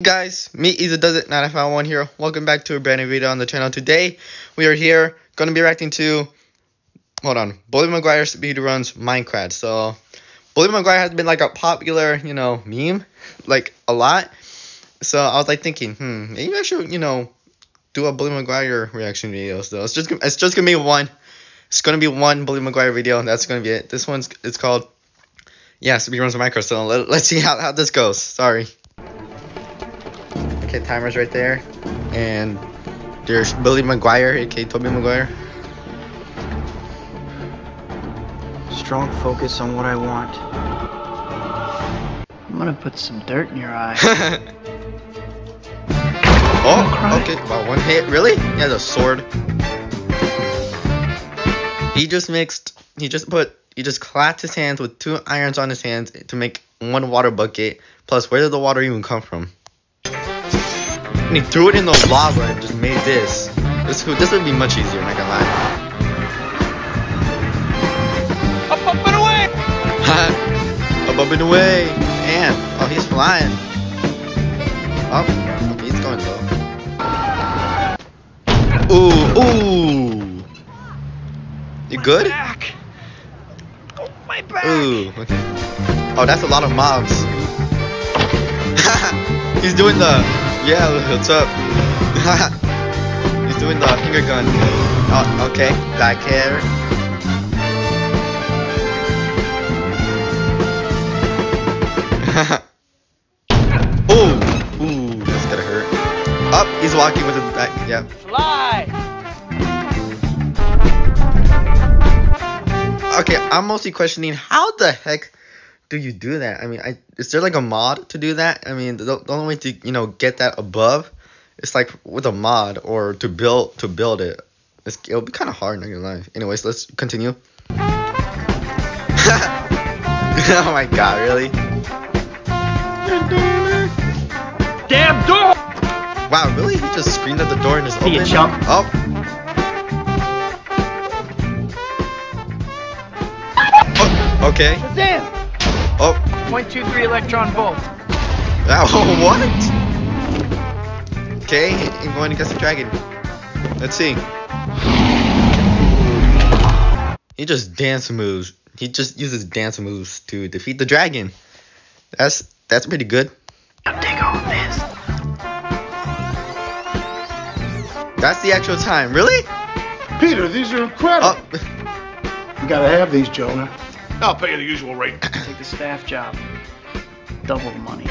guys, me Easy Does It 951 here. Welcome back to a brand new video on the channel. Today, we are here, to be reacting to, hold on, Bully Maguire speedruns Minecraft. So, Bully Maguire has been like a popular, you know, meme, like a lot. So, I was like thinking, hmm, maybe I should, you know, do a Bully Maguire reaction video. So, it's just, it's just to be one. It's to be one Bully Maguire video, and that's to be it. This one's, it's called, yeah, speedruns Minecraft. So, let, let's see how, how this goes. Sorry. Okay, timer's right there. And there's Billy Maguire, aka Tobey Maguire. Strong focus on what I want. I'm gonna put some dirt in your eye. oh, okay. Wow, one hit. Really? He has a sword. He just mixed. He just put. He just clapped his hands with two irons on his hands to make one water bucket. Plus, where did the water even come from? And he threw it in the lava and just made this. This would, this would be much easier, not gonna lie. Up, up and away! up, up and away! And, oh, he's flying. Oh, okay, he's going low. Ooh, ooh! You good? Back. Oh, my back! Ooh, okay. Oh, that's a lot of mobs. he's doing the yeah, what's up? He's doing the finger gun. Oh, okay. Back here. oh, ooh, that's gonna hurt. Up, oh, he's walking with his back. Yeah. Fly. Okay, I'm mostly questioning how the heck do you do that? I mean, I is there like a mod to do that? I mean, the, the only way to you know get that above, it's like with a mod or to build to build it. It's, it'll be kind of hard, not gonna lie. Anyways, let's continue. oh my god, really? Damn door! Wow, really? He just screamed at the door and just See opened? you chump. Oh. oh. Okay. Shazam! Oh. 0.23 electron volt. Oh, what? Okay, I'm going to get the dragon. Let's see. He just dance moves. He just uses dance moves to defeat the dragon. That's that's pretty good. Now take all this. That's the actual time. Really? Peter, these are incredible. Oh. You gotta have these, Jonah. I'll pay you the usual rate. Take the staff job. Double the money.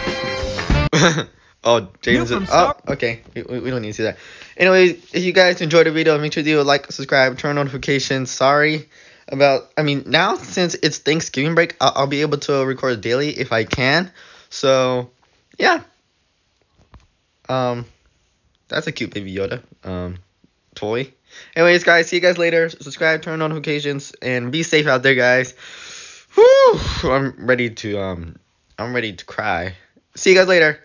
oh, James. from oh, okay. We, we don't need to see that. Anyway, if you guys enjoyed the video, make sure to like, subscribe, turn on notifications. Sorry about. I mean, now since it's Thanksgiving break, I'll, I'll be able to record daily if I can. So, yeah. Um, that's a cute baby Yoda. Um, toy. Anyways, guys, see you guys later. Subscribe, turn on notifications, and be safe out there, guys. Whew, I'm ready to um, I'm ready to cry. See you guys later.